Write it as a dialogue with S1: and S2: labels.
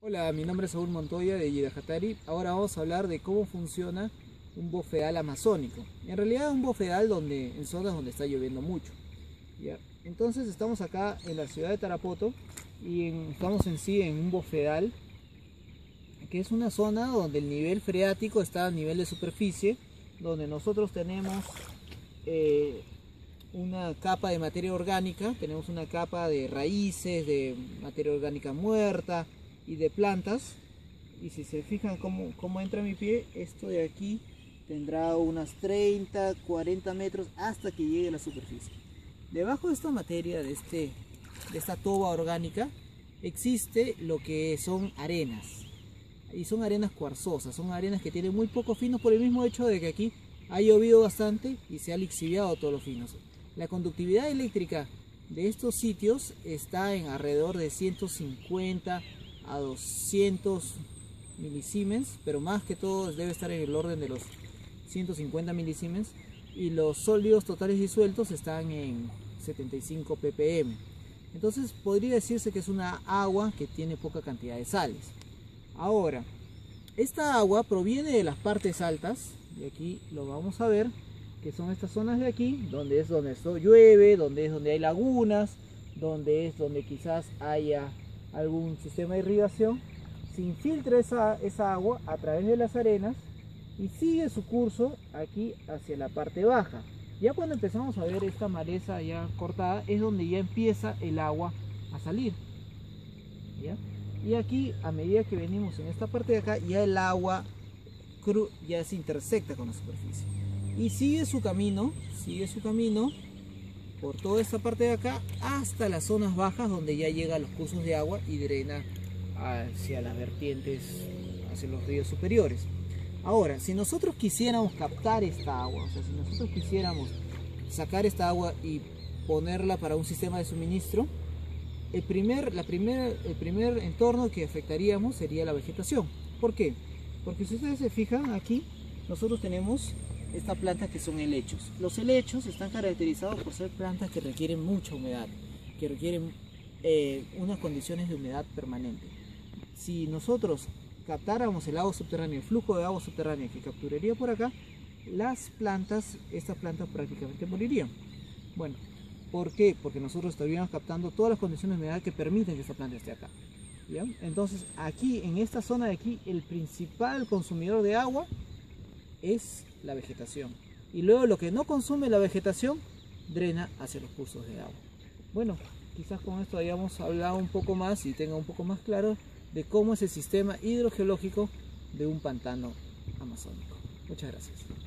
S1: Hola, mi nombre es Saúl Montoya de Yidajatari. Ahora vamos a hablar de cómo funciona un bofedal amazónico. En realidad un bofedal donde, en zonas donde está lloviendo mucho. Entonces estamos acá en la ciudad de Tarapoto y estamos en sí en un bofedal que es una zona donde el nivel freático está a nivel de superficie, donde nosotros tenemos eh, una capa de materia orgánica, tenemos una capa de raíces, de materia orgánica muerta y de plantas. Y si se fijan cómo, cómo entra mi pie, esto de aquí tendrá unas 30, 40 metros hasta que llegue a la superficie. Debajo de esta materia, de, este, de esta toba orgánica, existe lo que son arenas. Y son arenas cuarzosas, son arenas que tienen muy poco finos por el mismo hecho de que aquí ha llovido bastante y se ha lixiviado todos los finos. La conductividad eléctrica de estos sitios está en alrededor de 150 a 200 milisiemens, pero más que todo debe estar en el orden de los 150 milisiemens y los sólidos totales disueltos están en 75 ppm. Entonces podría decirse que es una agua que tiene poca cantidad de sales. Ahora, esta agua proviene de las partes altas, y aquí lo vamos a ver, que son estas zonas de aquí, donde es donde llueve, donde es donde hay lagunas, donde es donde quizás haya algún sistema de irrigación, se infiltra esa, esa agua a través de las arenas y sigue su curso aquí hacia la parte baja. Ya cuando empezamos a ver esta maleza ya cortada es donde ya empieza el agua a salir. ¿ya? Y aquí a medida que venimos en esta parte de acá ya el agua cru ya se intersecta con la superficie. Y sigue su camino, sigue su camino por toda esta parte de acá hasta las zonas bajas donde ya llega a los cursos de agua y drena hacia las vertientes, hacia los ríos superiores. Ahora, si nosotros quisiéramos captar esta agua, o sea, si nosotros quisiéramos sacar esta agua y ponerla para un sistema de suministro, el primer, la primer, el primer entorno que afectaríamos sería la vegetación. ¿Por qué? Porque si ustedes se fijan aquí, nosotros tenemos esta planta que son helechos. Los helechos están caracterizados por ser plantas que requieren mucha humedad, que requieren eh, unas condiciones de humedad permanente. Si nosotros captáramos el agua subterránea, el flujo de agua subterránea que capturaría por acá, las plantas, estas plantas prácticamente morirían. Bueno, ¿por qué? Porque nosotros estaríamos captando todas las condiciones de humedad que permiten que esta planta esté acá. ¿ya? Entonces, aquí, en esta zona de aquí, el principal consumidor de agua es la vegetación. Y luego lo que no consume la vegetación, drena hacia los cursos de agua. Bueno, quizás con esto hayamos hablado un poco más y tenga un poco más claro de cómo es el sistema hidrogeológico de un pantano amazónico. Muchas gracias.